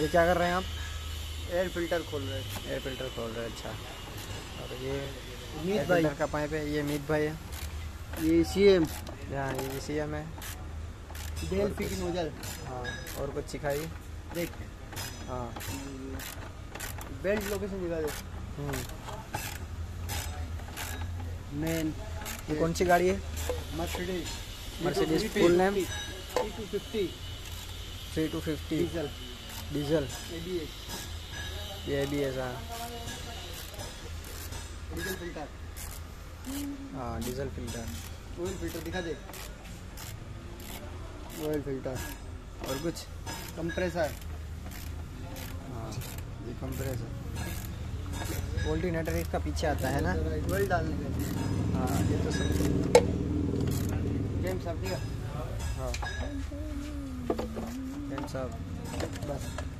ये क्या कर रहे हैं आप? एयर फ़िल्टर खोल रहे हैं। एयर फ़िल्टर खोल रहे हैं अच्छा। और ये मीत भाई। का पाइप है ये मीत भाई है। ये सी एम हाँ ये सी एम है। डेल की नोजल हाँ और कुछ सिखाइए। देख। हाँ। बेल्ट लोकेशन दिखा दे। हम्म। मेन ये कौन सी गाड़ी है? Mercedes Mercedes full name? Two fifty three two fifty diesel diesel ABS ये भी है डीजल फ़िल्टर हाँ डीजल फ़िल्टर ऑयल फ़िल्टर दिखा दे. ऑयल फ़िल्टर और कुछ? कंप्रेसर हाँ ये कंप्रेसर वोल्टीनेटर इसका पीछे आता है ना? ऑयल डालने के हाँ ये तो सब। जेम्स सब ठीक है हाँ। सब बस